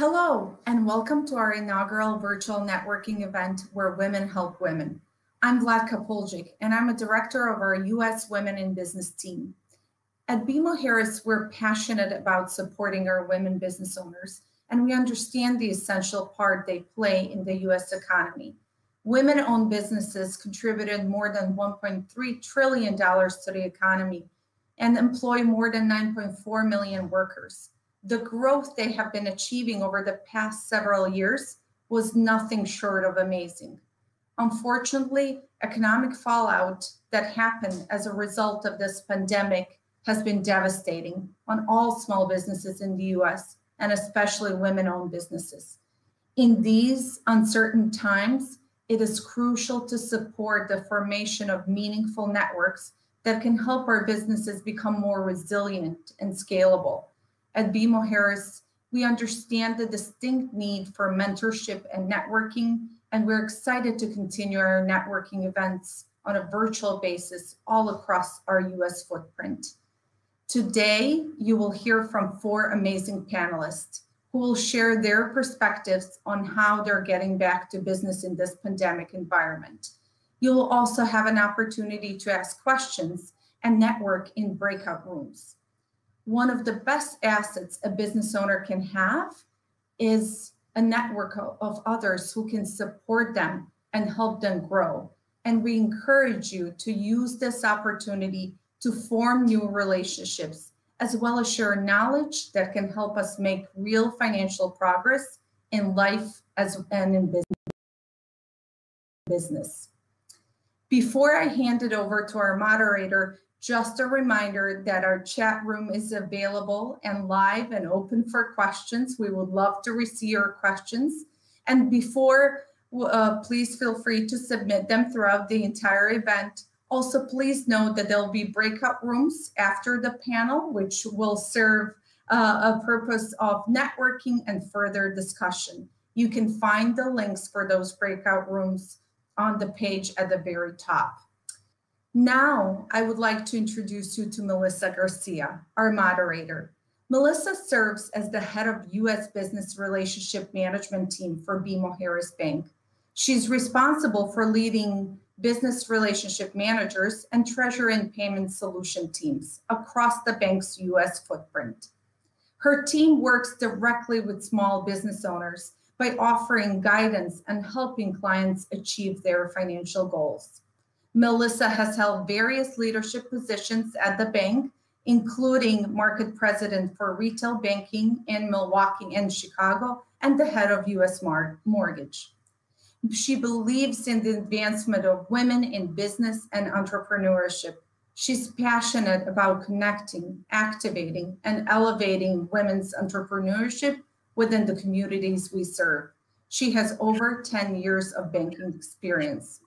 Hello, and welcome to our inaugural virtual networking event where women help women. I'm Vladka Poljic, and I'm a director of our U.S. Women in Business team. At BMO Harris, we're passionate about supporting our women business owners, and we understand the essential part they play in the U.S. economy. Women owned businesses contributed more than $1.3 trillion to the economy and employ more than 9.4 million workers the growth they have been achieving over the past several years was nothing short of amazing. Unfortunately, economic fallout that happened as a result of this pandemic has been devastating on all small businesses in the US and especially women owned businesses. In these uncertain times, it is crucial to support the formation of meaningful networks that can help our businesses become more resilient and scalable at BMO Harris, we understand the distinct need for mentorship and networking, and we're excited to continue our networking events on a virtual basis all across our US footprint. Today, you will hear from four amazing panelists who will share their perspectives on how they're getting back to business in this pandemic environment. You will also have an opportunity to ask questions and network in breakout rooms one of the best assets a business owner can have is a network of others who can support them and help them grow. And we encourage you to use this opportunity to form new relationships, as well as share knowledge that can help us make real financial progress in life as and in business. Before I hand it over to our moderator, just a reminder that our chat room is available and live and open for questions. We would love to receive your questions. And before, uh, please feel free to submit them throughout the entire event. Also, please note that there'll be breakout rooms after the panel, which will serve uh, a purpose of networking and further discussion. You can find the links for those breakout rooms on the page at the very top. Now, I would like to introduce you to Melissa Garcia, our moderator. Melissa serves as the head of U.S. Business Relationship Management Team for BMO Harris Bank. She's responsible for leading business relationship managers and treasury and payment solution teams across the bank's U.S. footprint. Her team works directly with small business owners by offering guidance and helping clients achieve their financial goals. Melissa has held various leadership positions at the bank, including market president for retail banking in Milwaukee and Chicago and the head of US Mortgage. She believes in the advancement of women in business and entrepreneurship. She's passionate about connecting, activating, and elevating women's entrepreneurship within the communities we serve. She has over 10 years of banking experience.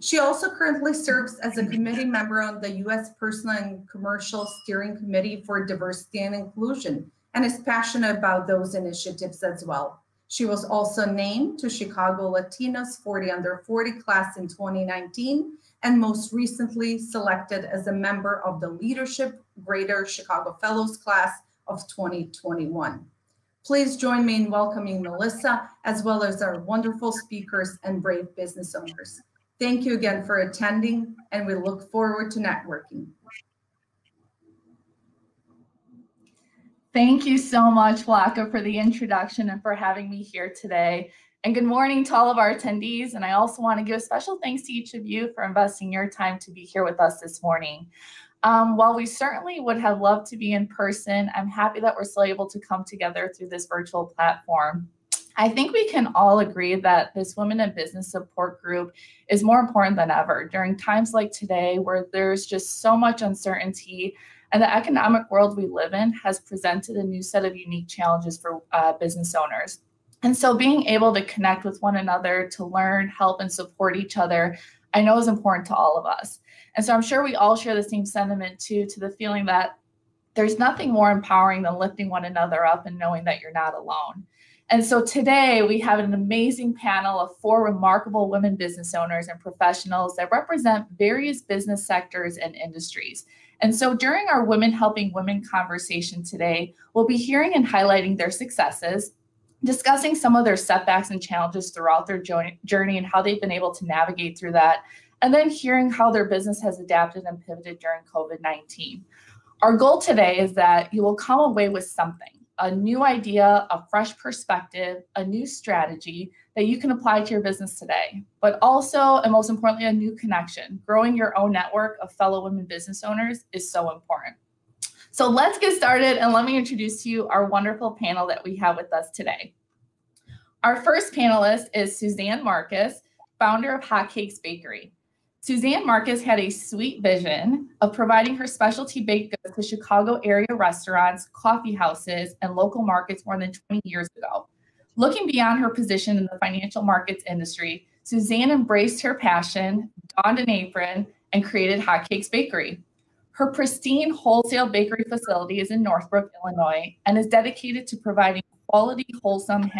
She also currently serves as a committee member on the U.S. Personal and Commercial Steering Committee for Diversity and Inclusion and is passionate about those initiatives as well. She was also named to Chicago Latinos 40 Under 40 class in 2019 and most recently selected as a member of the Leadership Greater Chicago Fellows class of 2021. Please join me in welcoming Melissa, as well as our wonderful speakers and brave business owners. Thank you again for attending, and we look forward to networking. Thank you so much, Vladka, for the introduction and for having me here today. And good morning to all of our attendees. And I also want to give a special thanks to each of you for investing your time to be here with us this morning. Um, while we certainly would have loved to be in person, I'm happy that we're still able to come together through this virtual platform. I think we can all agree that this Women in Business support group is more important than ever during times like today, where there's just so much uncertainty. And the economic world we live in has presented a new set of unique challenges for uh, business owners. And so, being able to connect with one another, to learn, help, and support each other, I know is important to all of us. And so, I'm sure we all share the same sentiment too, to the feeling that there's nothing more empowering than lifting one another up and knowing that you're not alone. And so today we have an amazing panel of four remarkable women business owners and professionals that represent various business sectors and industries. And so during our Women Helping Women conversation today, we'll be hearing and highlighting their successes, discussing some of their setbacks and challenges throughout their journey and how they've been able to navigate through that, and then hearing how their business has adapted and pivoted during COVID 19. Our goal today is that you will come away with something a new idea, a fresh perspective, a new strategy that you can apply to your business today, but also, and most importantly, a new connection. Growing your own network of fellow women business owners is so important. So let's get started and let me introduce to you our wonderful panel that we have with us today. Our first panelist is Suzanne Marcus, founder of Hotcakes Bakery. Suzanne Marcus had a sweet vision of providing her specialty baked goods to Chicago area restaurants, coffee houses, and local markets more than 20 years ago. Looking beyond her position in the financial markets industry, Suzanne embraced her passion, donned an apron, and created Hotcakes Bakery. Her pristine wholesale bakery facility is in Northbrook, Illinois, and is dedicated to providing quality, wholesome,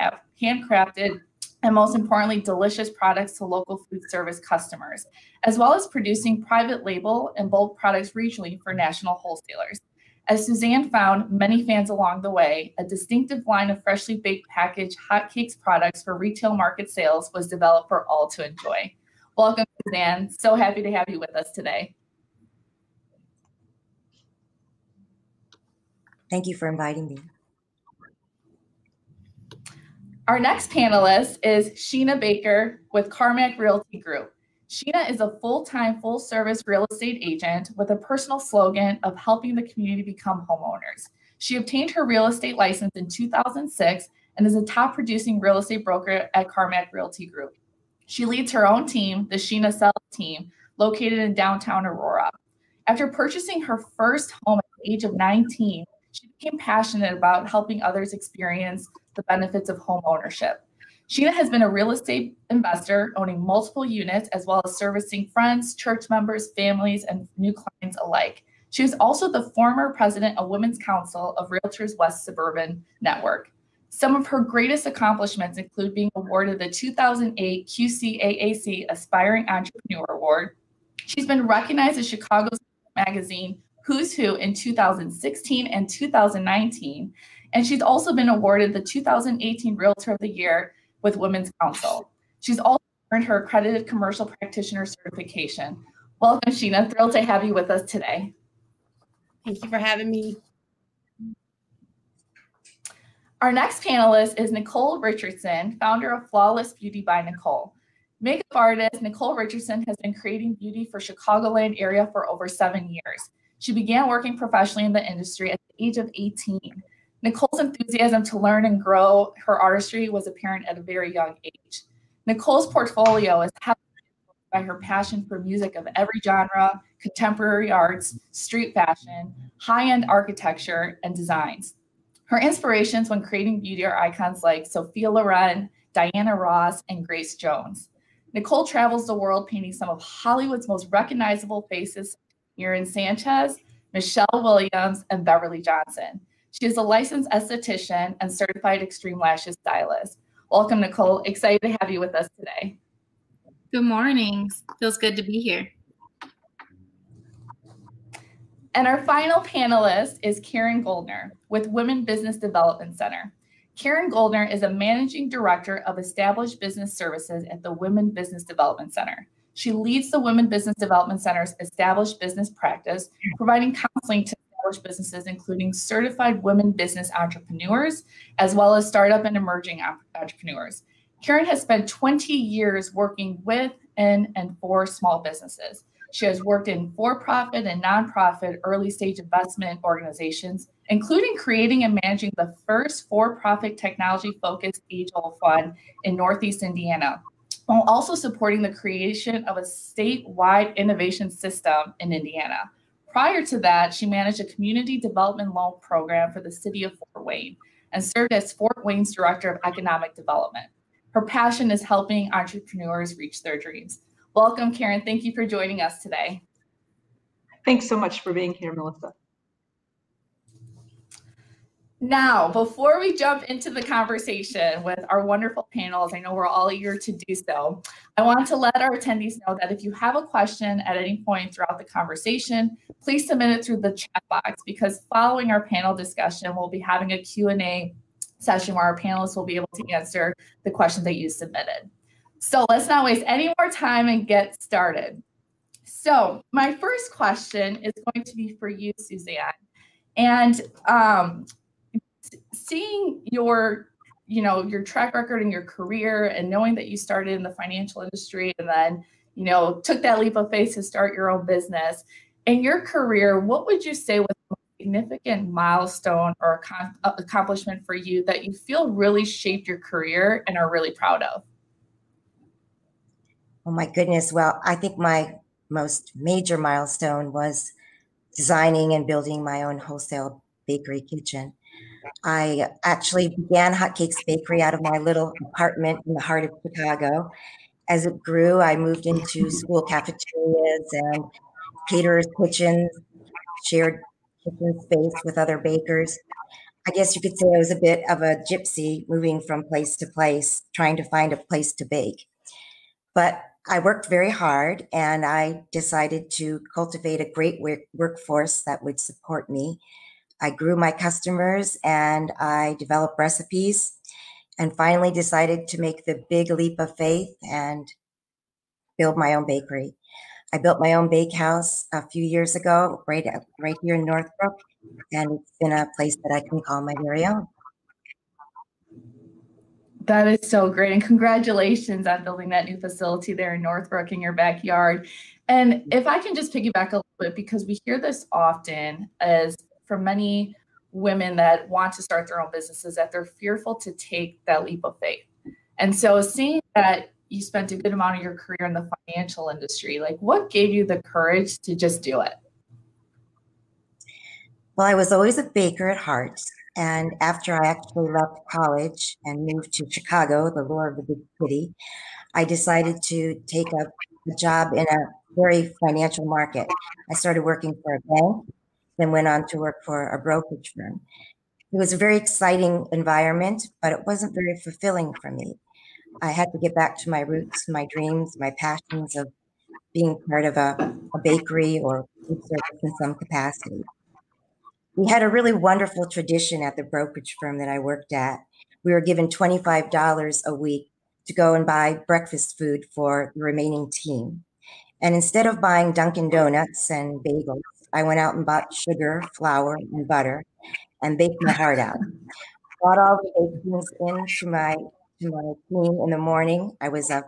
handcrafted and most importantly, delicious products to local food service customers, as well as producing private label and bulk products regionally for national wholesalers. As Suzanne found many fans along the way, a distinctive line of freshly baked packaged hotcakes products for retail market sales was developed for all to enjoy. Welcome, Suzanne. So happy to have you with us today. Thank you for inviting me. Our next panelist is Sheena Baker with Carmack Realty Group. Sheena is a full-time, full-service real estate agent with a personal slogan of helping the community become homeowners. She obtained her real estate license in 2006 and is a top producing real estate broker at Carmack Realty Group. She leads her own team, the Sheena Sell team, located in downtown Aurora. After purchasing her first home at the age of 19, she became passionate about helping others experience the benefits of home ownership. Sheena has been a real estate investor, owning multiple units, as well as servicing friends, church members, families, and new clients alike. She is also the former president of Women's Council of Realtors West Suburban Network. Some of her greatest accomplishments include being awarded the 2008 QCAAC Aspiring Entrepreneur Award. She's been recognized as Chicago's Magazine Who's Who in 2016 and 2019 and she's also been awarded the 2018 Realtor of the Year with Women's Council. She's also earned her accredited commercial practitioner certification. Welcome, Sheena. Thrilled to have you with us today. Thank you for having me. Our next panelist is Nicole Richardson, founder of Flawless Beauty by Nicole. Makeup artist Nicole Richardson has been creating beauty for Chicagoland area for over seven years. She began working professionally in the industry at the age of 18. Nicole's enthusiasm to learn and grow her artistry was apparent at a very young age. Nicole's portfolio is heavily by her passion for music of every genre, contemporary arts, street fashion, high-end architecture, and designs. Her inspirations when creating beauty are icons like Sophia Loren, Diana Ross, and Grace Jones. Nicole travels the world painting some of Hollywood's most recognizable faces, Erin Sanchez, Michelle Williams, and Beverly Johnson. She is a licensed esthetician and certified Xtreme Lashes stylist. Welcome, Nicole. Excited to have you with us today. Good morning. Feels good to be here. And our final panelist is Karen Goldner with Women Business Development Center. Karen Goldner is a managing director of established business services at the Women Business Development Center. She leads the Women Business Development Center's established business practice, providing counseling to established businesses, including certified women business entrepreneurs, as well as startup and emerging entrepreneurs. Karen has spent 20 years working with, in, and for small businesses. She has worked in for profit and nonprofit early stage investment organizations, including creating and managing the first for profit technology focused angel fund in Northeast Indiana, while also supporting the creation of a statewide innovation system in Indiana. Prior to that, she managed a community development loan program for the city of Fort Wayne and served as Fort Wayne's Director of Economic Development. Her passion is helping entrepreneurs reach their dreams. Welcome, Karen. Thank you for joining us today. Thanks so much for being here, Melissa. Now, before we jump into the conversation with our wonderful panels, I know we're all eager to do so. I want to let our attendees know that if you have a question at any point throughout the conversation, please submit it through the chat box because following our panel discussion, we'll be having a Q&A session where our panelists will be able to answer the questions that you submitted. So let's not waste any more time and get started. So my first question is going to be for you, Suzanne. And um, seeing your, you know, your track record and your career and knowing that you started in the financial industry and then, you know, took that leap of faith to start your own business. In your career, what would you say was a significant milestone or accomplishment for you that you feel really shaped your career and are really proud of? Oh my goodness. Well, I think my most major milestone was designing and building my own wholesale bakery kitchen. I actually began Hotcakes Bakery out of my little apartment in the heart of Chicago. As it grew, I moved into school cafeterias and caterers' kitchens, shared kitchen space with other bakers. I guess you could say I was a bit of a gypsy moving from place to place, trying to find a place to bake. But I worked very hard and I decided to cultivate a great work- workforce that would support me. I grew my customers and I developed recipes and finally decided to make the big leap of faith and build my own bakery. I built my own bakehouse a few years ago, right, right here in Northbrook, and it's been a place that I can call my very own. That is so great. And congratulations on building that new facility there in Northbrook in your backyard. And if I can just piggyback a little bit, because we hear this often as from many women that want to start their own businesses, that they're fearful to take that leap of faith. And so seeing that you spent a good amount of your career in the financial industry, like what gave you the courage to just do it? Well, I was always a baker at heart. And after I actually left college and moved to Chicago, the lure of the big city, I decided to take a, a job in a very financial market. I started working for a bank, then went on to work for a brokerage firm. It was a very exciting environment, but it wasn't very fulfilling for me. I had to get back to my roots, my dreams, my passions of being part of a, a bakery or food service in some capacity we had a really wonderful tradition at the brokerage firm that I worked at. We were given $25 a week to go and buy breakfast food for the remaining team. And instead of buying Dunkin' Donuts and bagels, I went out and bought sugar, flour, and butter and baked my heart out. Brought all the bakings into my to my team in the morning. I was a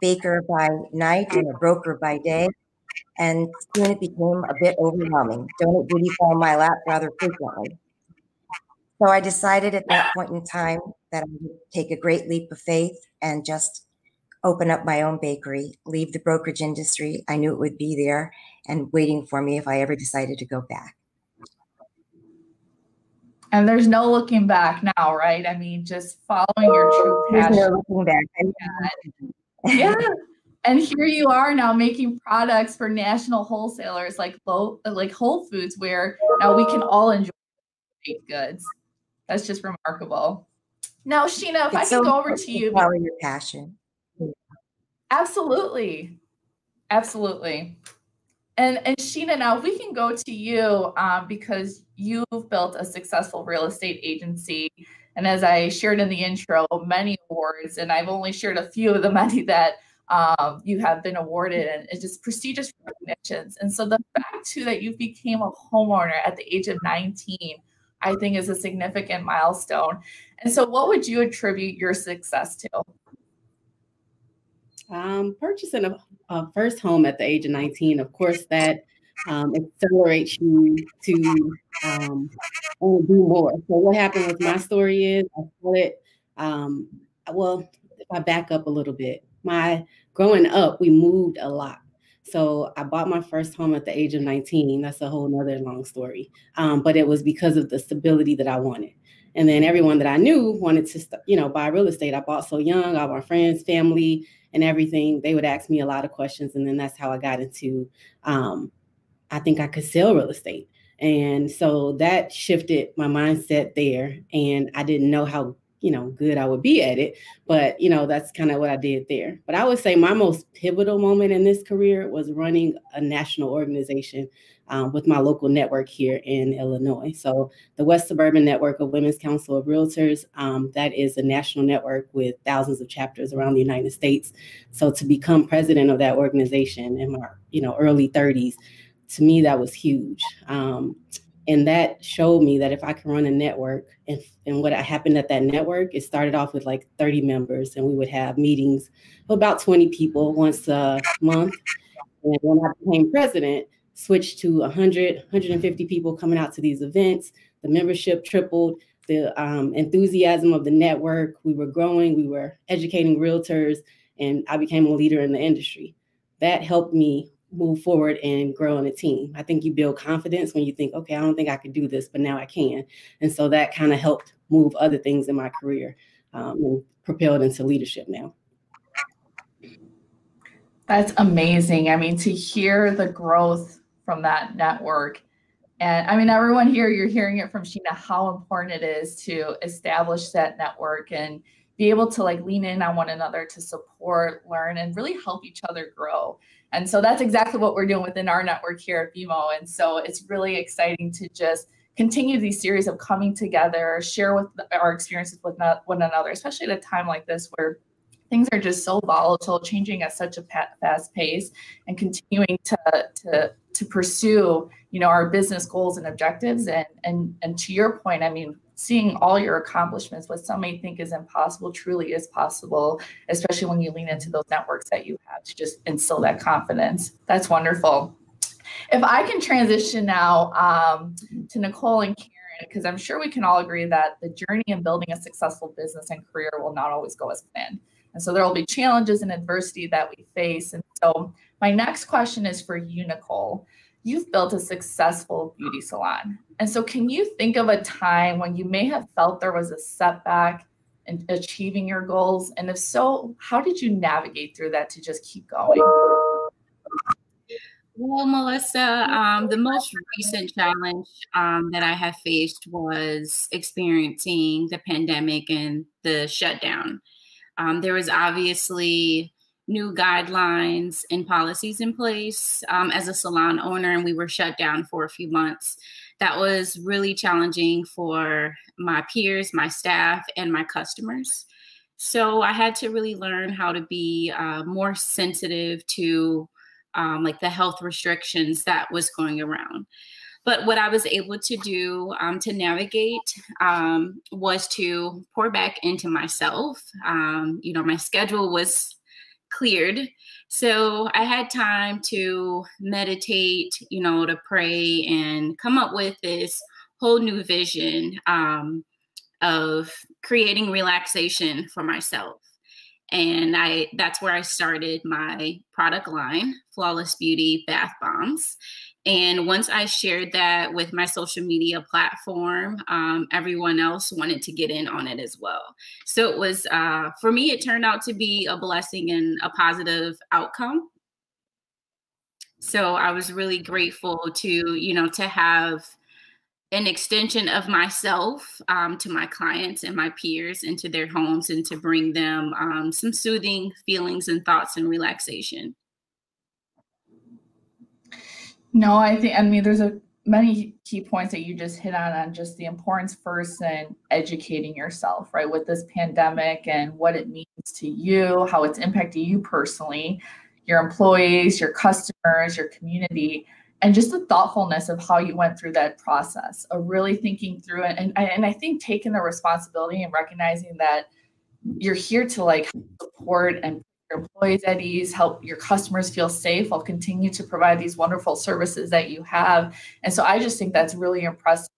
baker by night and a broker by day and soon it became a bit overwhelming. Donut duty fell in my lap rather frequently. So I decided at that point in time that I would take a great leap of faith and just open up my own bakery, leave the brokerage industry. I knew it would be there and waiting for me if I ever decided to go back. And there's no looking back now, right? I mean, just following your true passion. There's no looking back. yeah and here you are now making products for national wholesalers like low, like Whole Foods, where now we can all enjoy baked goods. That's just remarkable. Now, Sheena, if it's I can so go over to you, Follow your passion. Absolutely, absolutely. And and Sheena, now we can go to you um, because you've built a successful real estate agency, and as I shared in the intro, many awards, and I've only shared a few of the many that um, you have been awarded and it's just prestigious recognitions. And so the fact too that you became a homeowner at the age of 19, I think is a significant milestone. And so what would you attribute your success to? Um, purchasing a, a, first home at the age of 19, of course, that um, accelerates you to um, do more. So what happened with my story is I started, um, well, if I back up a little bit, my growing up, we moved a lot. So I bought my first home at the age of 19. That's a whole nother long story. Um, but it was because of the stability that I wanted. And then everyone that I knew wanted to, you know, buy real estate. I bought so young, all my friends, family, and everything. They would ask me a lot of questions. And then that's how I got into, um, I think I could sell real estate. And so that shifted my mindset there. And I didn't know how you know good I would be at it. But you know that's kind of what I did there. But I would say my most pivotal moment in this career was running a national organization um, with my local network here in Illinois. So the West Suburban Network of Women's Council of Realtors, um, that is a national network with thousands of chapters around the United States. So to become president of that organization in my you know early 30s, to me that was huge. Um, and that showed me that if I can run a network and, and what happened at that network, it started off with like 30 members and we would have meetings of about 20 people once a month. And when I became president, switched to 100, 150 people coming out to these events. The membership tripled, the um, enthusiasm of the network. We were growing, we were educating realtors, and I became a leader in the industry. That helped me move forward and grow in a team. I think you build confidence when you think, okay, I don't think I could do this, but now I can. And so that kind of helped move other things in my career um, and propelled into leadership now. That's amazing. I mean, to hear the growth from that network. And I mean, everyone here, you're hearing it from Sheena how important it is to establish that network and be able to like lean in on one another to support, learn, and really help each other grow. And so that's exactly what we're doing within our network here at BMO. And so it's really exciting to just continue these series of coming together, share with our experiences with one another, especially at a time like this where things are just so volatile, changing at such a fast pace, and continuing to to to pursue you know our business goals and objectives. And and and to your point, I mean, seeing all your accomplishments, what some may think is impossible, truly is possible, especially when you lean into those networks that you have to just instill that confidence. That's wonderful. If I can transition now um, to Nicole and Karen because I'm sure we can all agree that the journey in building a successful business and career will not always go as planned. And so there will be challenges and adversity that we face. And so my next question is for you, Nicole. You've built a successful beauty salon. And so can you think of a time when you may have felt there was a setback in achieving your goals? And if so, how did you navigate through that to just keep going? Well, Melissa, um, the most recent challenge um, that I have faced was experiencing the pandemic and the shutdown. Um, there was obviously new guidelines and policies in place um, as a salon owner, and we were shut down for a few months. That was really challenging for my peers, my staff, and my customers. So I had to really learn how to be uh, more sensitive to um, like the health restrictions that was going around. But what I was able to do um, to navigate um, was to pour back into myself. Um, you know, my schedule was cleared. So I had time to meditate, you know, to pray and come up with this whole new vision um, of creating relaxation for myself and i that's where i started my product line flawless beauty bath bombs and once I shared that with my social media platform, um, everyone else wanted to get in on it as well. So it was, uh, for me, it turned out to be a blessing and a positive outcome. So I was really grateful to, you know, to have an extension of myself um, to my clients and my peers into their homes and to bring them um, some soothing feelings and thoughts and relaxation. No, I think I mean there's a many key points that you just hit on on just the importance first in educating yourself, right, with this pandemic and what it means to you, how it's impacting you personally, your employees, your customers, your community, and just the thoughtfulness of how you went through that process of really thinking through it. And, and I think taking the responsibility and recognizing that you're here to like support and your employees at ease, help your customers feel safe while continue to provide these wonderful services that you have. And so I just think that's really impressive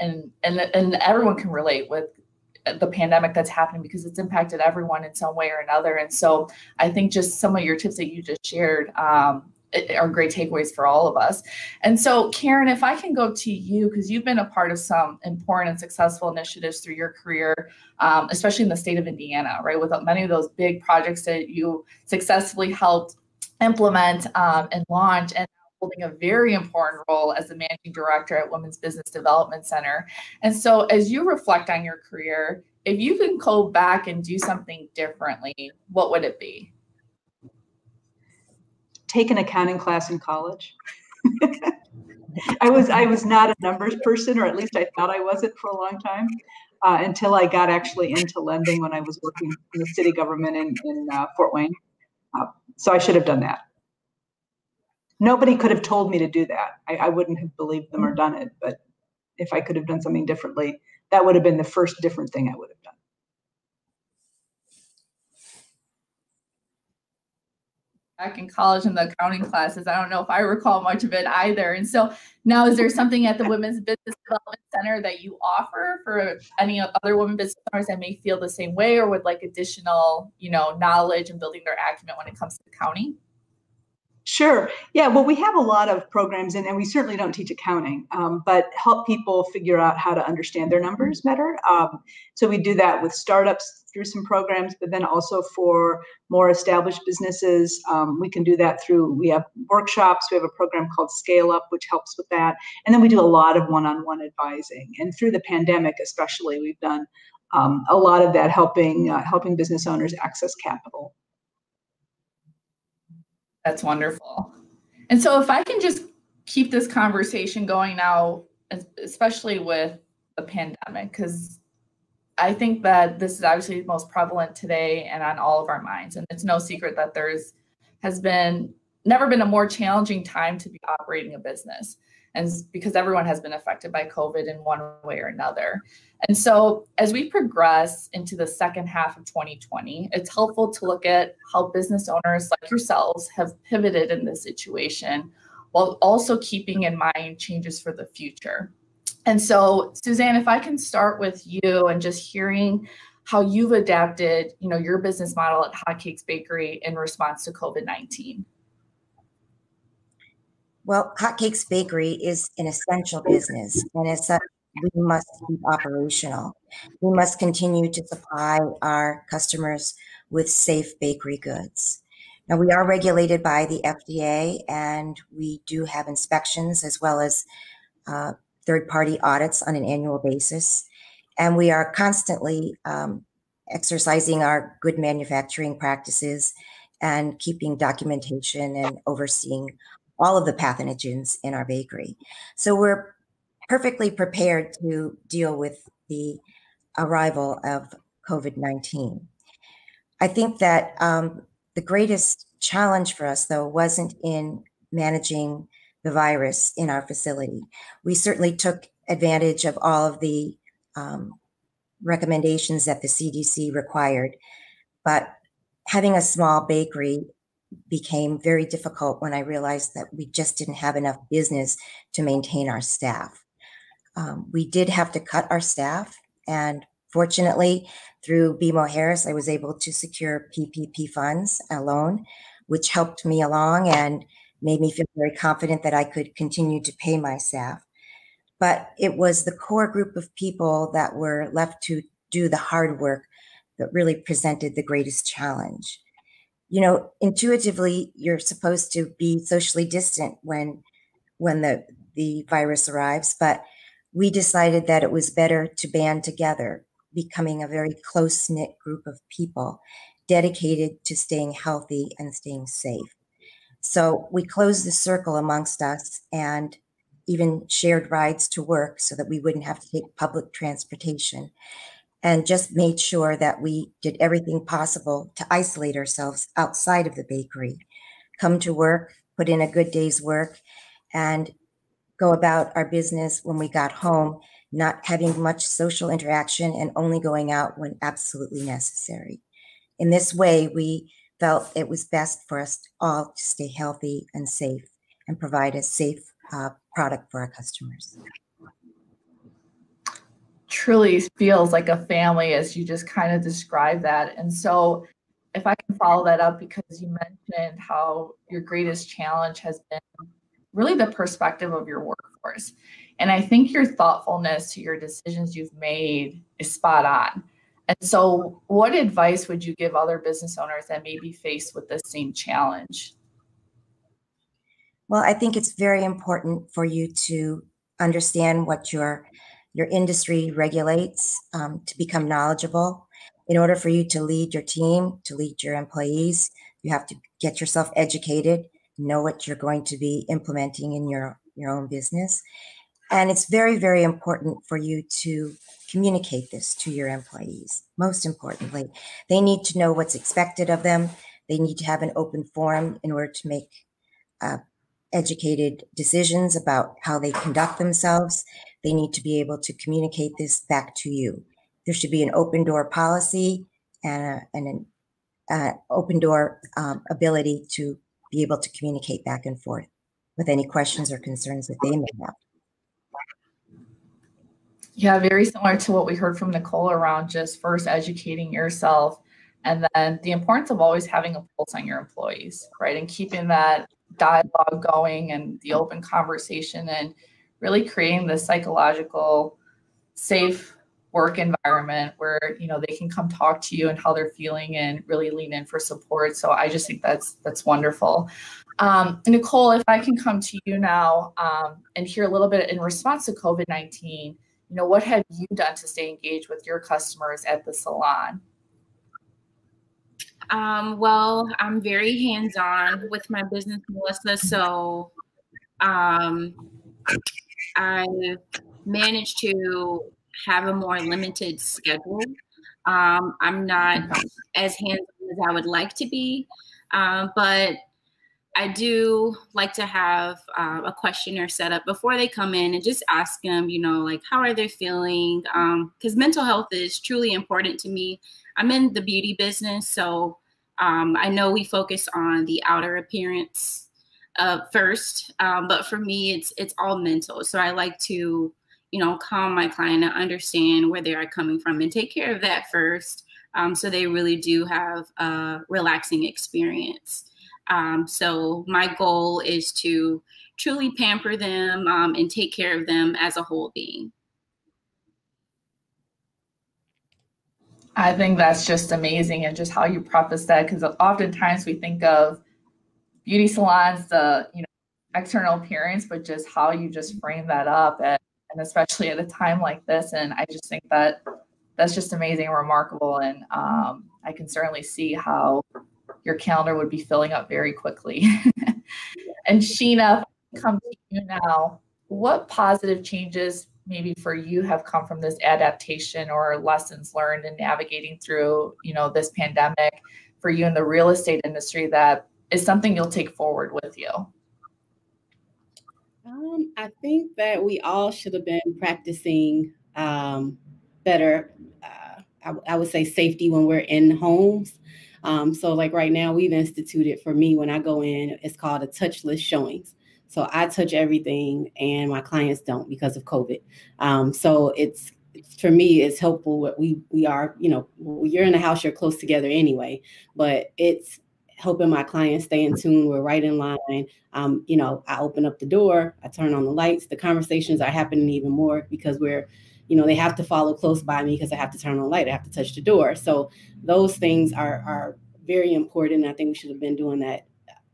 and and and everyone can relate with the pandemic that's happening because it's impacted everyone in some way or another. And so I think just some of your tips that you just shared um, are great takeaways for all of us. And so, Karen, if I can go to you, because you've been a part of some important and successful initiatives through your career, um, especially in the state of Indiana, right? With many of those big projects that you successfully helped implement um, and launch, and holding a very important role as the managing director at Women's Business Development Center. And so, as you reflect on your career, if you can go back and do something differently, what would it be? Take an accounting class in college. I was I was not a numbers person, or at least I thought I wasn't for a long time, uh, until I got actually into lending when I was working in the city government in, in uh, Fort Wayne. Uh, so I should have done that. Nobody could have told me to do that. I, I wouldn't have believed them or done it. But if I could have done something differently, that would have been the first different thing I would have done. Back in college in the accounting classes. I don't know if I recall much of it either. And so now, is there something at the Women's Business Development Center that you offer for any other women business owners that may feel the same way or would like additional, you know, knowledge and building their acumen when it comes to accounting? Sure. Yeah. Well, we have a lot of programs, and, and we certainly don't teach accounting, um, but help people figure out how to understand their numbers better. Um, so we do that with startups through some programs, but then also for more established businesses, um, we can do that through. We have workshops. We have a program called Scale Up, which helps with that, and then we do a lot of one-on-one advising. And through the pandemic, especially, we've done um, a lot of that, helping uh, helping business owners access capital. That's wonderful. And so, if I can just keep this conversation going now, especially with the pandemic, because I think that this is obviously most prevalent today and on all of our minds. And it's no secret that there's has been never been a more challenging time to be operating a business. And because everyone has been affected by COVID in one way or another. And so, as we progress into the second half of 2020, it's helpful to look at how business owners like yourselves have pivoted in this situation while also keeping in mind changes for the future. And so, Suzanne, if I can start with you and just hearing how you've adapted, you know, your business model at Hotcakes Bakery in response to COVID-19. Well, Hotcakes Bakery is an essential business, and as such, we must keep operational. We must continue to supply our customers with safe bakery goods. Now, we are regulated by the FDA and we do have inspections as well as uh, third party audits on an annual basis. And we are constantly um, exercising our good manufacturing practices and keeping documentation and overseeing all of the pathogens in our bakery. So we're perfectly prepared to deal with the arrival of COVID 19. I think that um, the greatest challenge for us, though, wasn't in managing the virus in our facility. We certainly took advantage of all of the um, recommendations that the CDC required, but having a small bakery became very difficult when I realized that we just didn't have enough business to maintain our staff um, we did have to cut our staff. And fortunately, through BMO Harris, I was able to secure PPP funds, a loan, which helped me along and made me feel very confident that I could continue to pay my staff. But it was the core group of people that were left to do the hard work that really presented the greatest challenge. You know, intuitively, you're supposed to be socially distant when when the the virus arrives, but we decided that it was better to band together, becoming a very close knit group of people dedicated to staying healthy and staying safe. So we closed the circle amongst us and even shared rides to work so that we wouldn't have to take public transportation and just made sure that we did everything possible to isolate ourselves outside of the bakery, come to work, put in a good day's work, and go about our business when we got home, not having much social interaction and only going out when absolutely necessary. In this way, we felt it was best for us all to stay healthy and safe and provide a safe uh, product for our customers. Truly feels like a family as you just kind of describe that. And so, if I can follow that up, because you mentioned how your greatest challenge has been really the perspective of your workforce. And I think your thoughtfulness to your decisions you've made is spot on. And so, what advice would you give other business owners that may be faced with the same challenge? Well, I think it's very important for you to understand what your your industry regulates, um, to become knowledgeable. In order for you to lead your team, to lead your employees, you have to get yourself educated know what you're going to be implementing in your your own business. And it's very, very important for you to communicate this to your employees. Most importantly, they need to know what's expected of them. They need to have an open forum in order to make uh, educated decisions about how they conduct themselves. They need to be able to communicate this back to you. There should be an open door policy and, a, and an uh, open door um, ability to be able to communicate back and forth with any questions or concerns that they may have. Yeah, very similar to what we heard from Nicole around just first educating yourself and then the importance of always having a pulse on your employees, right? And keeping that dialogue going and the open conversation and really creating the psychological safe work environment where you know they can come talk to you and how they're feeling and really lean in for support so i just think that's that's wonderful um, nicole if i can come to you now um, and hear a little bit in response to covid-19 you know what have you done to stay engaged with your customers at the salon? Um, well i'm very hands-on with my business melissa so um, i managed to have a more limited schedule. Um, i'm not as hands-on as i would like to be um, but I do like to have uh, a questionnaire set up before they come in and just ask them, you know, like how are they feeling? Because um, mental health is truly important to me. I'm in the beauty business, so um, I know we focus on the outer appearance uh, first, um, but for me, it's it's all mental. So I like to, you know, calm my client and understand where they are coming from and take care of that first, um, so they really do have a relaxing experience. Um, so my goal is to truly pamper them um, and take care of them as a whole being. I think that's just amazing and just how you preface that because oftentimes we think of beauty salons, the you know external appearance, but just how you just frame that up and, and especially at a time like this. And I just think that that's just amazing and remarkable. And um, I can certainly see how your calendar would be filling up very quickly. and Sheena, come to you now. What positive changes maybe for you have come from this adaptation or lessons learned in navigating through, you know, this pandemic for you in the real estate industry that is something you'll take forward with you? Um, I think that we all should have been practicing um, better. Uh, I, I, would say safety when we're in homes. Um, so, like right now, we've instituted for me when I go in, it's called a touchless showings. So I touch everything, and my clients don't because of COVID. Um, so it's for me, it's helpful. We we are, you know, you're in the house, you're close together anyway, but it's helping my clients stay in tune. We're right in line. Um, you know, I open up the door, I turn on the lights. The conversations are happening even more because we're you know, they have to follow close by me because I have to turn on light. I have to touch the door. So those things are are very important. I think we should have been doing that,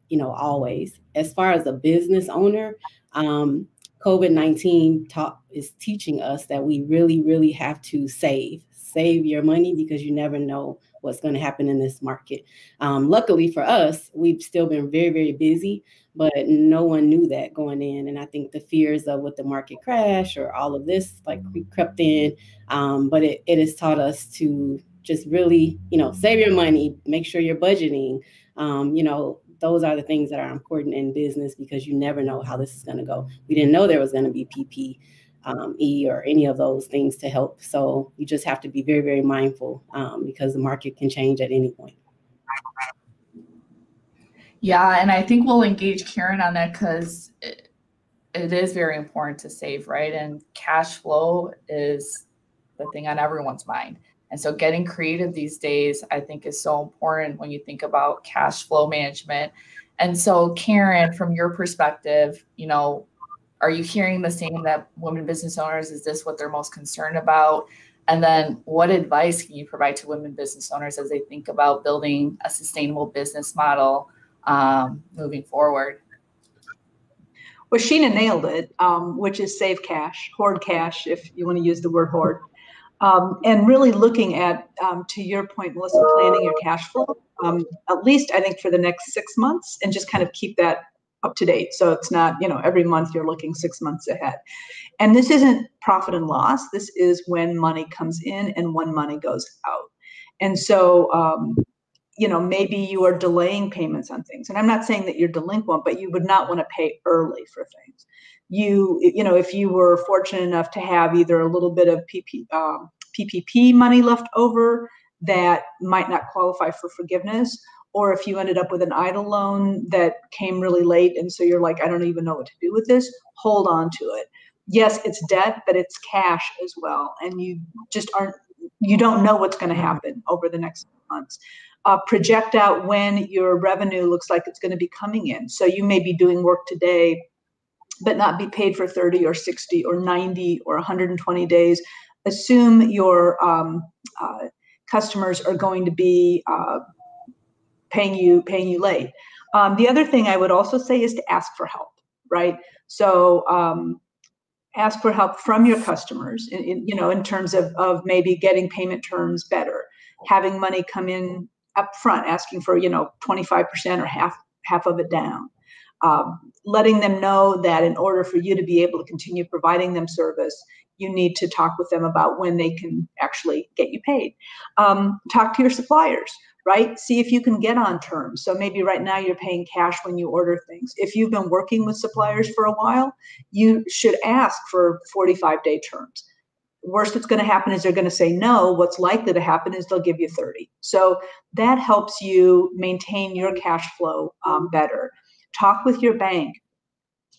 you know, always. As far as a business owner, um, COVID nineteen taught is teaching us that we really, really have to save, save your money because you never know what's going to happen in this market. Um, luckily for us, we've still been very, very busy but no one knew that going in. And I think the fears of what the market crash or all of this like crept in. Um, but it, it has taught us to just really, you know, save your money, make sure you're budgeting. Um, you know, those are the things that are important in business because you never know how this is going to go. We didn't know there was going to be PP. Um, e or any of those things to help. So you just have to be very, very mindful um, because the market can change at any point. Yeah, and I think we'll engage Karen on that because it, it is very important to save, right? And cash flow is the thing on everyone's mind. And so getting creative these days, I think, is so important when you think about cash flow management. And so, Karen, from your perspective, you know, are you hearing the same that women business owners is this what they're most concerned about? And then, what advice can you provide to women business owners as they think about building a sustainable business model um, moving forward. Well, Sheena nailed it, um, which is save cash, hoard cash, if you want to use the word hoard. Um, and really looking at, um, to your point, Melissa, planning your cash flow, um, at least I think for the next six months, and just kind of keep that up to date. So it's not, you know, every month you're looking six months ahead. And this isn't profit and loss. This is when money comes in and when money goes out. And so, um, you know, maybe you are delaying payments on things. And I'm not saying that you're delinquent, but you would not want to pay early for things. You, you know, if you were fortunate enough to have either a little bit of PP, um, PPP money left over that might not qualify for forgiveness, or if you ended up with an EIDL loan that came really late and so you're like, I don't even know what to do with this, hold on to it. Yes, it's debt, but it's cash as well. And you just aren't, you don't know what's going to happen over the next months uh, project out when your revenue looks like it's going to be coming in. So you may be doing work today, but not be paid for 30 or 60 or 90 or 120 days. Assume your um, uh, customers are going to be uh, paying you paying you late. Um, the other thing I would also say is to ask for help, right? So um, ask for help from your customers, in, in, you know, in terms of, of maybe getting payment terms better, having money come in up front asking for you know 25% or half half of it down um, letting them know that in order for you to be able to continue providing them service you need to talk with them about when they can actually get you paid um, talk to your suppliers right see if you can get on terms so maybe right now you're paying cash when you order things if you've been working with suppliers for a while you should ask for 45 day terms worst that's going to happen is they're going to say no. What's likely to happen is they'll give you 30. So that helps you maintain your cash flow um, better. Talk with your bank.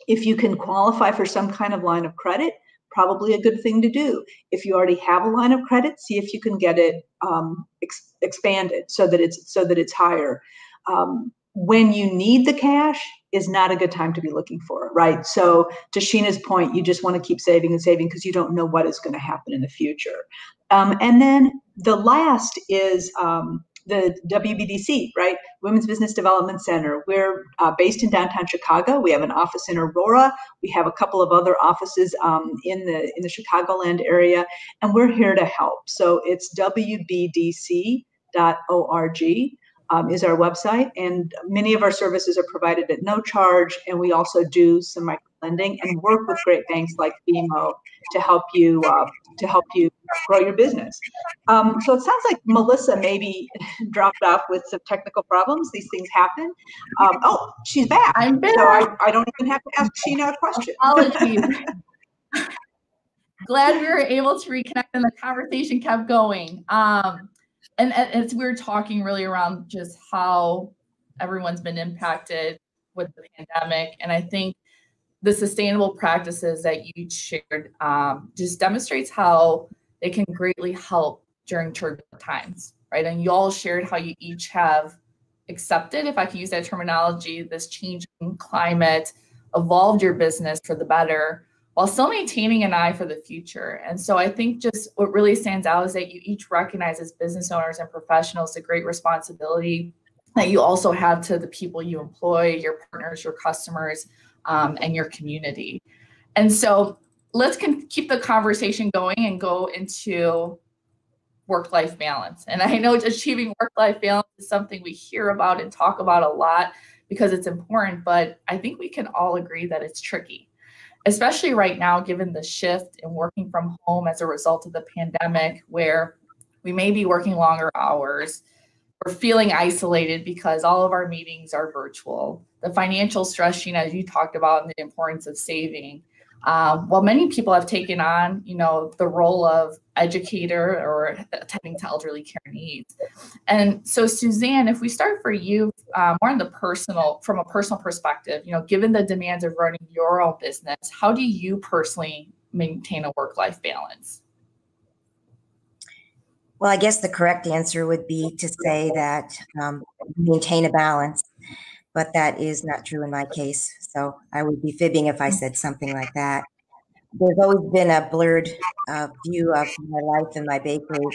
If you can qualify for some kind of line of credit, probably a good thing to do. If you already have a line of credit, see if you can get it um, ex- expanded so that it's so that it's higher. Um, when you need the cash is not a good time to be looking for it, right? So to Sheena's point, you just want to keep saving and saving because you don't know what is going to happen in the future. Um, and then the last is um, the WBDC, right? Women's Business Development Center. We're uh, based in downtown Chicago. We have an office in Aurora. We have a couple of other offices um, in the in the Chicagoland area, and we're here to help. So it's WBDC.org um, is our website, and many of our services are provided at no charge. And we also do some micro lending and work with great banks like BMO to help you uh, to help you grow your business. Um, so it sounds like Melissa maybe dropped off with some technical problems. These things happen. Um, oh, she's back. I'm back. So I, I don't even have to ask Sheena a question. Apologies. Glad we were able to reconnect and the conversation kept going. Um, and as we were talking really around just how everyone's been impacted with the pandemic and i think the sustainable practices that you shared um, just demonstrates how they can greatly help during turbulent times right? And you all shared how you each have accepted if i can use that terminology this changing climate evolved your business for the better while still maintaining an eye for the future. And so I think just what really stands out is that you each recognize as business owners and professionals the great responsibility that you also have to the people you employ, your partners, your customers, um, and your community. And so let's con- keep the conversation going and go into work life balance. And I know achieving work life balance is something we hear about and talk about a lot because it's important, but I think we can all agree that it's tricky especially right now, given the shift in working from home as a result of the pandemic, where we may be working longer hours, we're feeling isolated because all of our meetings are virtual. The financial stress, Sheena, as you talked about, and the importance of saving. Um, while many people have taken on, you know, the role of educator or attending to elderly care needs. And so, Suzanne, if we start for you uh, more on the personal, from a personal perspective, you know, given the demands of running your own business, how do you personally maintain a work-life balance? Well, I guess the correct answer would be to say that um, maintain a balance, but that is not true in my case. So I would be fibbing if I said something like that there's always been a blurred uh, view of my life and my bakery.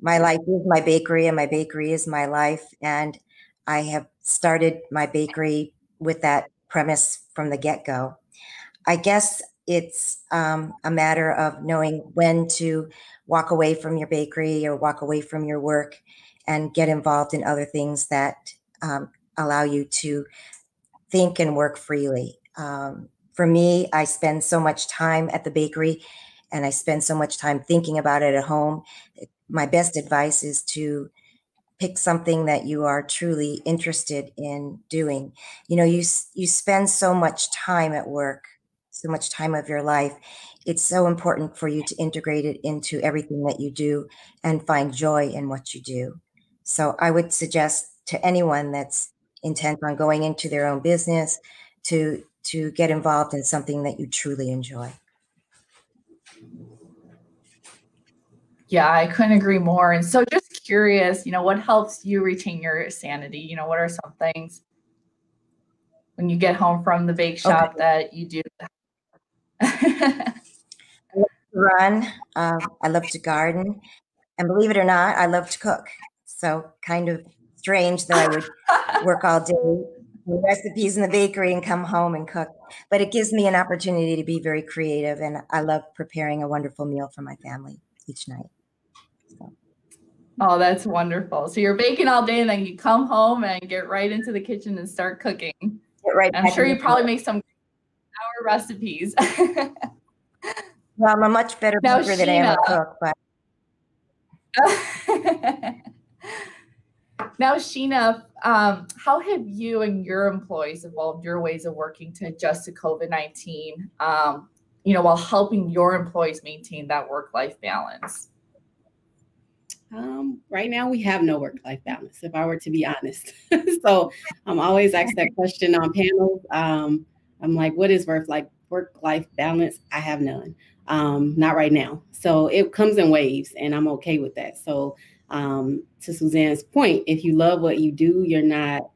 My life is my bakery, and my bakery is my life. And I have started my bakery with that premise from the get go. I guess it's um, a matter of knowing when to walk away from your bakery or walk away from your work and get involved in other things that um, allow you to think and work freely. Um, for me, I spend so much time at the bakery and I spend so much time thinking about it at home. My best advice is to pick something that you are truly interested in doing. You know, you you spend so much time at work, so much time of your life. It's so important for you to integrate it into everything that you do and find joy in what you do. So I would suggest to anyone that's intent on going into their own business to to get involved in something that you truly enjoy. Yeah, I couldn't agree more. And so just curious, you know, what helps you retain your sanity? You know, what are some things when you get home from the bake shop okay. that you do? run. Um, I love to garden. And believe it or not, I love to cook. So kind of strange that I would work all day recipes in the bakery and come home and cook. But it gives me an opportunity to be very creative. And I love preparing a wonderful meal for my family each night. So. Oh, that's wonderful. So you're baking all day and then you come home and get right into the kitchen and start cooking. Get right I'm sure you probably make some our recipes. well, I'm a much better now, baker than I am a cook, but now, Sheena, um, how have you and your employees evolved your ways of working to adjust to COVID 19, um, you know, while helping your employees maintain that work life balance? Um, right now, we have no work life balance, if I were to be honest. so I'm always asked that question on panels. Um, I'm like, what is work like work life balance? I have none. Um, not right now. So it comes in waves, and I'm okay with that. So um, to Suzanne's point, if you love what you do, you're not,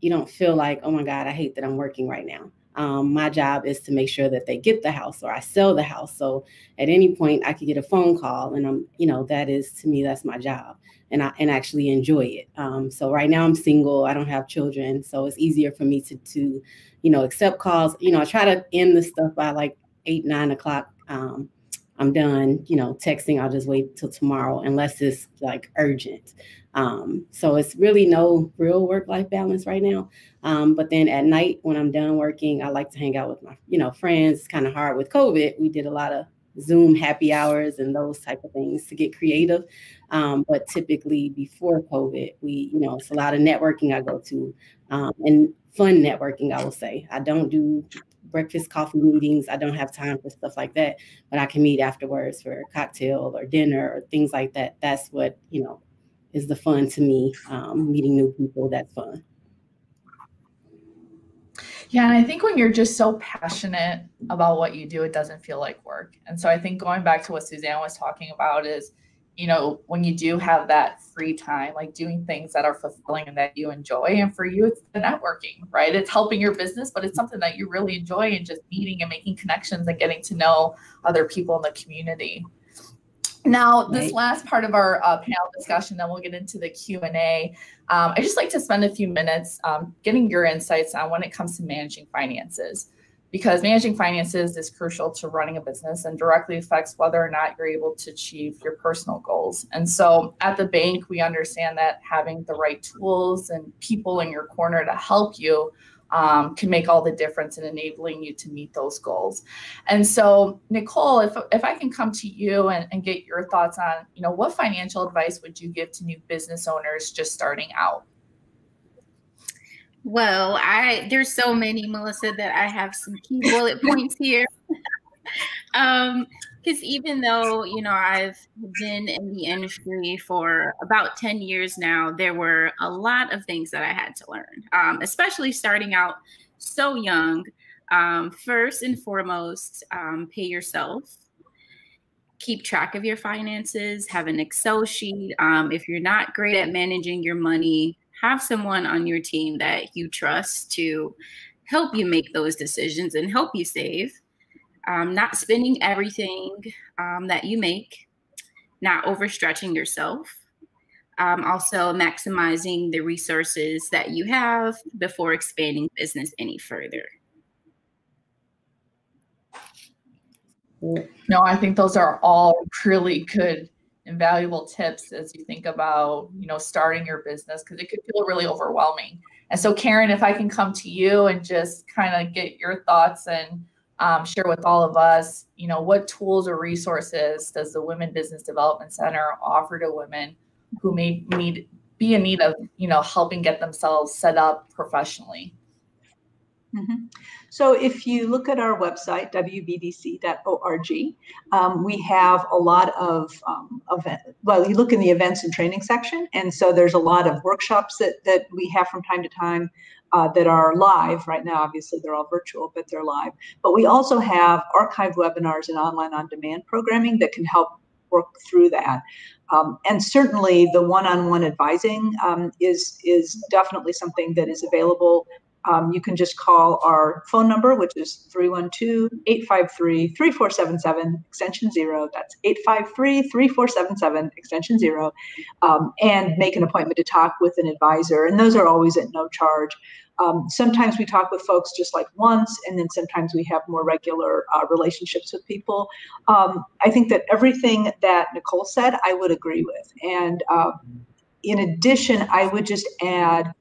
you don't feel like, oh my God, I hate that I'm working right now. Um, my job is to make sure that they get the house or I sell the house. So at any point I could get a phone call and I'm, you know, that is to me, that's my job and I and actually enjoy it. Um, so right now I'm single, I don't have children. So it's easier for me to, to, you know, accept calls. You know, I try to end the stuff by like eight, nine o'clock. Um, I'm done, you know, texting, I'll just wait till tomorrow unless it's like urgent. Um, so it's really no real work life balance right now. Um, but then at night when I'm done working, I like to hang out with my, you know, friends. It's kind of hard with COVID. We did a lot of Zoom happy hours and those type of things to get creative. Um, but typically before COVID, we, you know, it's a lot of networking I go to um, and fun networking, I will say. I don't do breakfast coffee meetings. I don't have time for stuff like that, but I can meet afterwards for a cocktail or dinner or things like that. That's what, you know, is the fun to me. Um, meeting new people, that's fun. Yeah, and I think when you're just so passionate about what you do, it doesn't feel like work. And so I think going back to what Suzanne was talking about is you know, when you do have that free time, like doing things that are fulfilling and that you enjoy. And for you, it's the networking, right? It's helping your business, but it's something that you really enjoy and just meeting and making connections and getting to know other people in the community. Now, this last part of our uh, panel discussion, then we'll get into the Q and A. Um, I just like to spend a few minutes um, getting your insights on when it comes to managing finances because managing finances is crucial to running a business and directly affects whether or not you're able to achieve your personal goals. And so at the bank, we understand that having the right tools and people in your corner to help you um, can make all the difference in enabling you to meet those goals. And so, Nicole, if, if I can come to you and, and get your thoughts on, you know, what financial advice would you give to new business owners just starting out? Well, I there's so many, Melissa, that I have some key bullet points here. um, because even though you know I've been in the industry for about 10 years now, there were a lot of things that I had to learn, um, especially starting out so young. Um, first and foremost, um, pay yourself. Keep track of your finances. Have an Excel sheet. Um, if you're not great at managing your money, have someone on your team that you trust to help you make those decisions and help you save. Um, not spending everything um, that you make, not overstretching yourself. Um, also, maximizing the resources that you have before expanding business any further. No, I think those are all really good invaluable tips as you think about you know starting your business because it could feel really overwhelming And so, Karen, if I can come to you and just kind of get your thoughts and um, share with all of us, you know, what tools or resources does the Women Business Development Center offer to women who may need be in need of, you know, helping get themselves set up professionally? Mm-hmm. So if you look at our website, wbdc.org, um, we have a lot of um, event, well, you look in the events and training section, and so there's a lot of workshops that, that we have from time to time uh, that are live right now. Obviously, they're all virtual, but they're live. But we also have archived webinars and online on-demand programming that can help work through that. Um, and certainly the one-on-one advising um, is is definitely something that is available um, you can just call our phone number, which is 312 853 3477, extension zero. That's 853 3477, extension zero, um, and make an appointment to talk with an advisor. And those are always at no charge. Um, sometimes we talk with folks just like once, and then sometimes we have more regular uh, relationships with people. Um, I think that everything that Nicole said, I would agree with. And uh, in addition, I would just add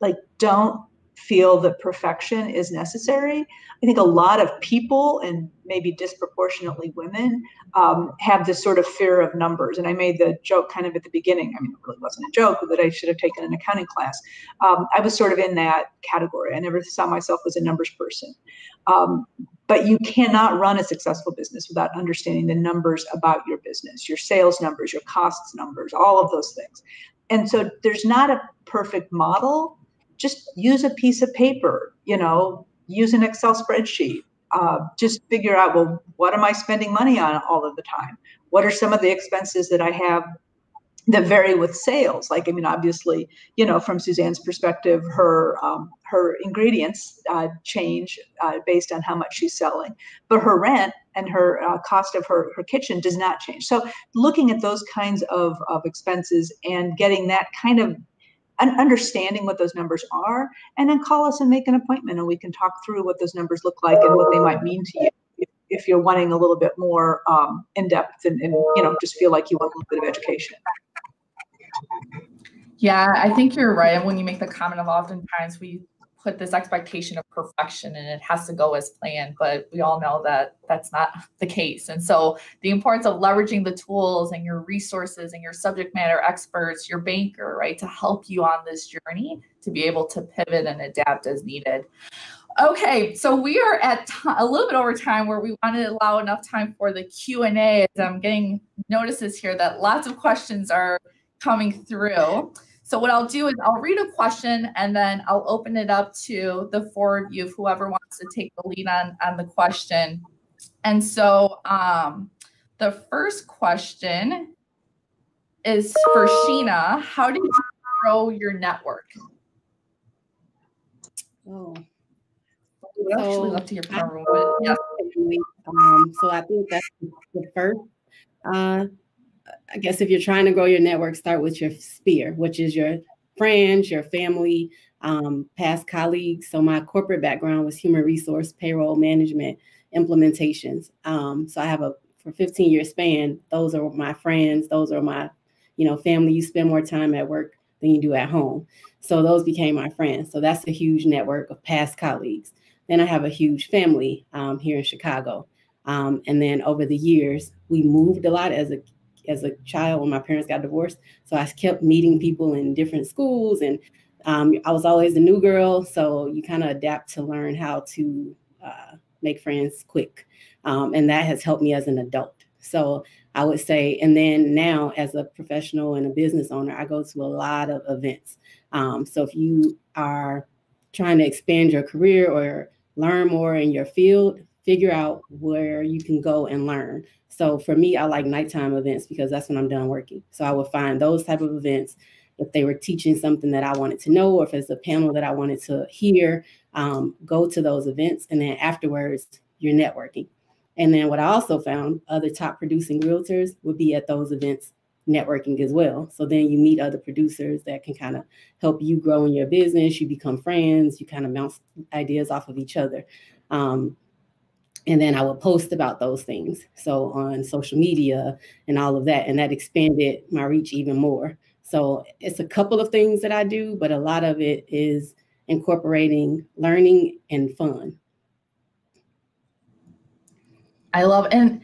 like, don't feel that perfection is necessary. I think a lot of people, and maybe disproportionately women, um, have this sort of fear of numbers. And I made the joke kind of at the beginning. I mean, it really wasn't a joke that I should have taken an accounting class. Um, I was sort of in that category. I never saw myself as a numbers person. Um, but you cannot run a successful business without understanding the numbers about your business, your sales numbers, your costs numbers, all of those things. And so there's not a perfect model just use a piece of paper, you know, use an Excel spreadsheet. Uh, just figure out, well, what am I spending money on all of the time? What are some of the expenses that I have that vary with sales? Like, I mean, obviously, you know, from Suzanne's perspective, her um, her ingredients uh, change uh, based on how much she's selling, but her rent and her uh, cost of her, her kitchen does not change. So, looking at those kinds of, of expenses and getting that kind of understanding what those numbers are, and then call us and make an appointment, and we can talk through what those numbers look like and what they might mean to you. If, if you're wanting a little bit more um, in depth and, and you know just feel like you want a little bit of education. Yeah, I think you're right. When you make the comment of oftentimes we put this expectation of perfection and it has to go as planned but we all know that that's not the case. And so the importance of leveraging the tools and your resources and your subject matter experts your banker right to help you on this journey to be able to pivot and adapt as needed. Okay so we are at t- a little bit over time where we want to allow enough time for the q&a as i'm getting notices here that lots of questions are coming through so what I'll do is I'll read a question and then I'll open it up to the four of you, whoever wants to take the lead on, on the question. And so um, the first question is for Sheena. How did you grow your network? Oh. We'd actually love to hear from everyone, but yeah. Um, so I think that's the first uh, I guess if you're trying to grow your network, start with your sphere, which is your friends, your family, um, past colleagues. So my corporate background was human resource, payroll management, implementations. Um, so I have a for 15 year span. Those are my friends. Those are my, you know, family. You spend more time at work than you do at home. So those became my friends. So that's a huge network of past colleagues. Then I have a huge family um, here in Chicago. Um, and then over the years, we moved a lot as a as a child when my parents got divorced. So I kept meeting people in different schools, and um, I was always a new girl. So you kind of adapt to learn how to uh, make friends quick, um, and that has helped me as an adult. So I would say, and then now as a professional and a business owner, I go to a lot of events. Um, so if you are trying to expand your career or learn more in your field, figure out where you can go and learn. So for me, I like nighttime events because that's when I'm done working. So I would find those type of events if they were teaching something that I wanted to know, or if it's a panel that I wanted to hear, um, go to those events. And then afterwards, you're networking. And then what I also found, other top producing realtors would be at those events networking as well. So then you meet other producers that can kind of help you grow in your business. You become friends. You kind of bounce ideas off of each other. Um, and then I would post about those things. So on social media and all of that, and that expanded my reach even more. So it's a couple of things that I do, but a lot of it is incorporating learning and fun. I love and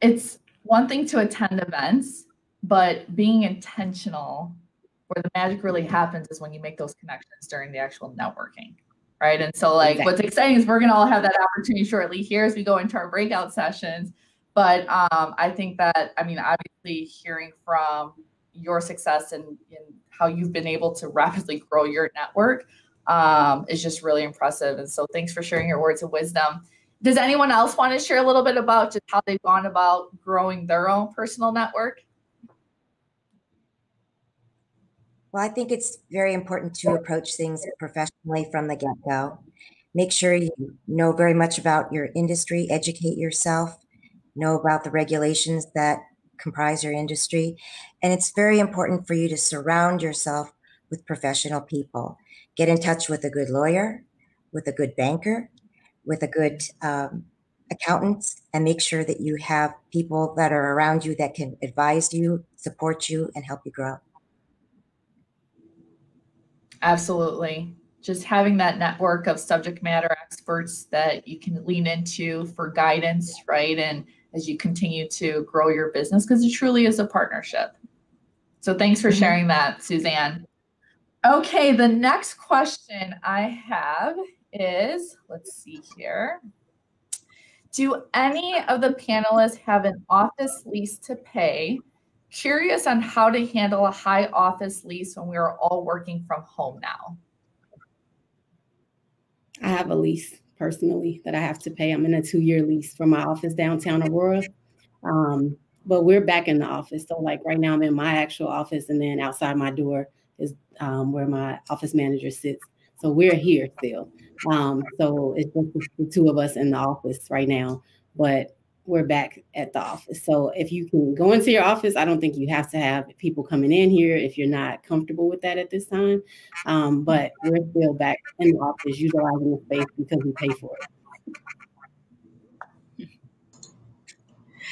it's one thing to attend events, but being intentional where the magic really happens is when you make those connections during the actual networking. Right. And so like exactly. what's exciting is we're gonna all have that opportunity shortly here as we go into our breakout sessions. But um, I think that I mean obviously hearing from your success and, and how you've been able to rapidly grow your network um, is just really impressive. And so thanks for sharing your words of wisdom. Does anyone else want to share a little bit about just how they've gone about growing their own personal network? Well, I think it's very important to approach things professionally from the get go. Make sure you know very much about your industry, educate yourself, know about the regulations that comprise your industry. And it's very important for you to surround yourself with professional people. Get in touch with a good lawyer, with a good banker, with a good um, accountant, and make sure that you have people that are around you that can advise you, support you, and help you grow. Absolutely. Just having that network of subject matter experts that you can lean into for guidance, right? And as you continue to grow your business, because it truly is a partnership. So thanks for mm-hmm. sharing that, Suzanne. Okay, the next question I have is let's see here. Do any of the panelists have an office lease to pay curious on how to handle a high office lease when we are all working from home now. I have a lease personally that I have to pay. I'm in a two year lease for my office downtown Aurora. Um, but we're back in the office. So, like right now, I'm in my actual office, and then outside my door is um, where my office manager sits. So, we're here still. Um, so, it's just the two of us in the office right now. But we're back at the office. So if you can go into your office, I don't think you have to have people coming in here if you're not comfortable with that at this time. Um, but we're still back in the office utilizing the space because we pay for it.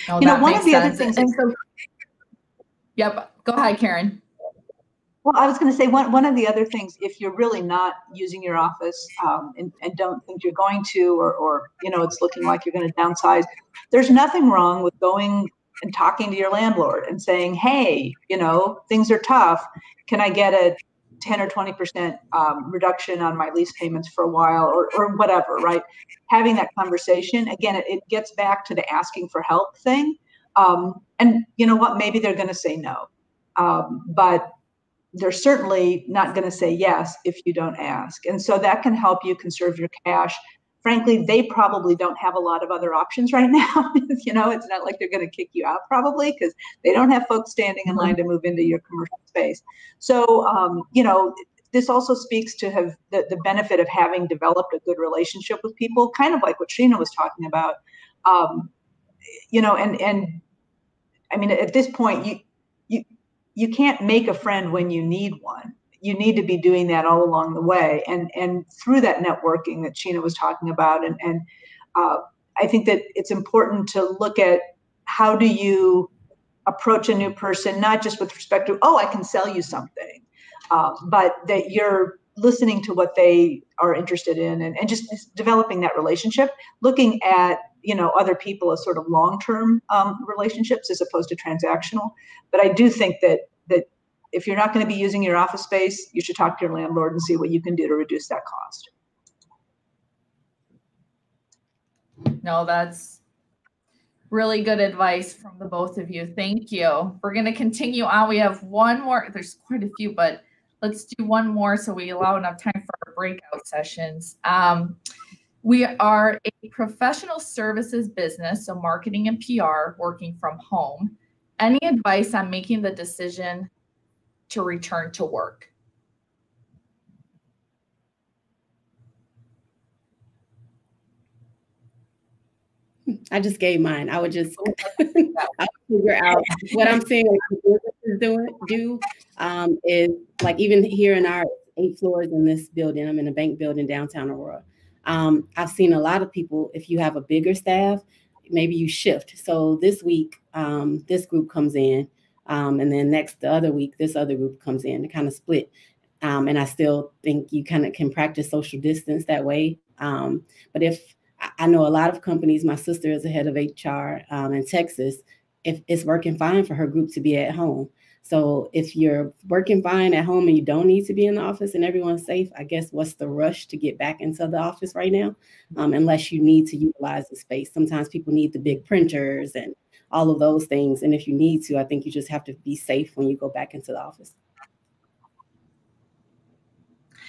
Oh, you know, one of the sense. other things. So, yep. Go ahead, Karen. Well, I was going to say one, one of the other things, if you're really not using your office um, and, and don't think you're going to, or, or, you know, it's looking like you're going to downsize, there's nothing wrong with going and talking to your landlord and saying, hey, you know, things are tough. Can I get a 10 or 20% um, reduction on my lease payments for a while or, or whatever, right? Having that conversation, again, it, it gets back to the asking for help thing. Um, and you know what? Maybe they're going to say no. Um, but they're certainly not going to say yes if you don't ask. And so that can help you conserve your cash. Frankly, they probably don't have a lot of other options right now. you know, it's not like they're going to kick you out probably because they don't have folks standing in line to move into your commercial space. So, um, you know, this also speaks to have the, the benefit of having developed a good relationship with people, kind of like what Sheena was talking about. Um, you know, and and I mean, at this point, you you you can't make a friend when you need one. You need to be doing that all along the way. And and through that networking that sheena was talking about and and uh, i think that it's important to look at how do you approach a new person not just with respect to oh i can sell you something uh, but that you're listening to what they are interested in and, and just developing that relationship. Looking at you know other people as sort of long-term um, relationships as opposed to transactional. But i do think that that if you're not going to be using your office space you should talk to your landlord and see what you can do to reduce that cost. No that's really good advice from the both of you. Thank you. We're going to continue on. We have one more there's quite a few but let's do one more so we allow enough time for our breakout sessions. Um, we are a professional services business, so marketing and PR, working from home. Any advice on making the decision to return to work? I just gave mine. I would just I would figure out what I'm seeing businesses doing do um, is like even here in our eight floors in this building. I'm in a bank building downtown Aurora. Um, I've seen a lot of people. If you have a bigger staff, maybe you shift. So this week, um, this group comes in. Um, and then next, the other week, this other group comes in to kind of split. Um, and I still think you kind of can practice social distance that way. Um, but if I know a lot of companies, my sister is the head of HR um, in Texas, if it's working fine for her group to be at home. So if you're working fine at home and you don't need to be in the office and everyone's safe, I guess what's the rush to get back into the office right now? Um, unless you need to utilize the space. Sometimes people need the big printers and all of those things. And if you need to, I think you just have to be safe when you go back into the office.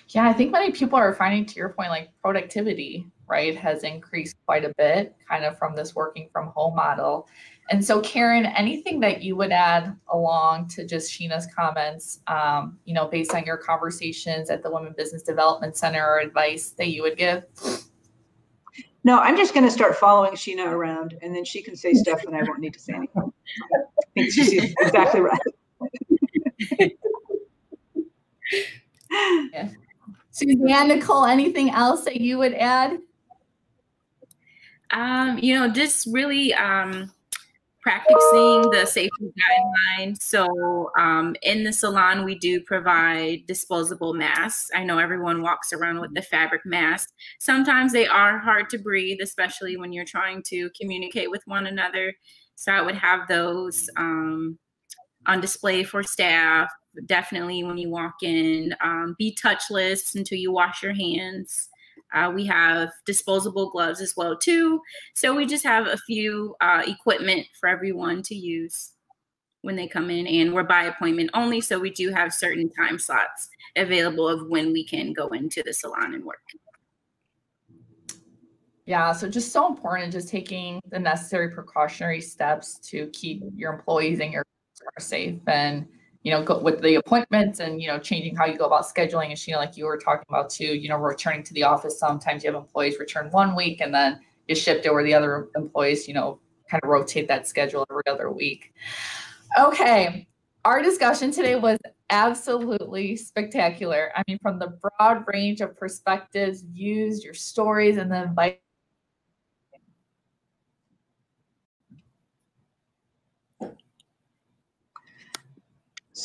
Yeah, I think many people are finding, to your point, like productivity, right, has increased quite a bit kind of from this working from home model. And so, Karen, anything that you would add along to just Sheena's comments, um, you know, based on your conversations at the Women Business Development Center or advice that you would give? No, I'm just going to start following Sheena around and then she can say stuff and I won't need to say anything. I think she's exactly right. yeah. Suzanne, Nicole, anything else that you would add? Um, you know, just really um, practicing the safety guidelines. So um, in the salon, we do provide disposable masks. I know everyone walks around with the fabric mask. Sometimes they are hard to breathe, especially when you're trying to communicate with one another. So I would have those um, on display for staff. Definitely when you walk in, um, be touchless until you wash your hands. Uh, we have disposable gloves as well too. So we just have a few uh, equipment for everyone to use when they come in, and we're by appointment only. So we do have certain time slots available of when we can go into the salon and work. Yeah, so just so important, just taking the necessary precautionary steps to keep your employees and your customers safe and you know, go with the appointments and, you know, changing how you go about scheduling. And, know, like you were talking about too, you know, returning to the office. Sometimes you have employees return one week and then you shift it over the other employees, you know, kind of rotate that schedule every other week. Okay. Our discussion today was absolutely spectacular. I mean, from the broad range of perspectives, views, your stories, and then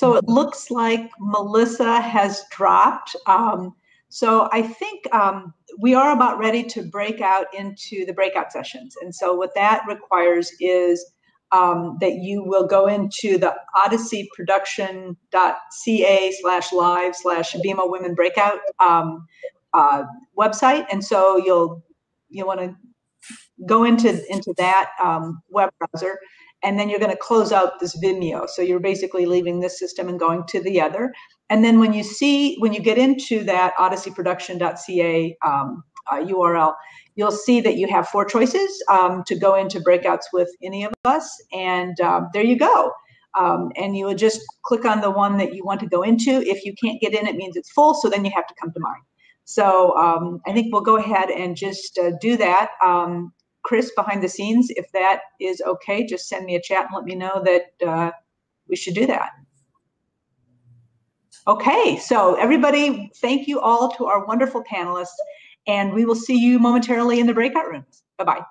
So it looks like Melissa has dropped. Um, so I think um, we are about ready to break out into the breakout sessions. And so what that requires is um, that you will go into the odysseyproduction.ca slash live slash BMO Women Breakout um, uh, website. And so you'll you want to go into into that um, web browser and then you're going to close out this Vimeo. So you're basically leaving this system and going to the other. And then when you see, when you get into that odysseyproduction.ca um, uh, URL, you'll see that you have four choices um, to go into breakouts with any of us. And um, there you go. Um, and you would just click on the one that you want to go into. If you can't get in, it means it's full. So then you have to come to mine. So um, I think we'll go ahead and just uh, do that. Um, Chris behind the scenes, if that is okay, just send me a chat and let me know that uh, we should do that. Okay, so everybody, thank you all to our wonderful panelists, and we will see you momentarily in the breakout rooms. Bye-bye.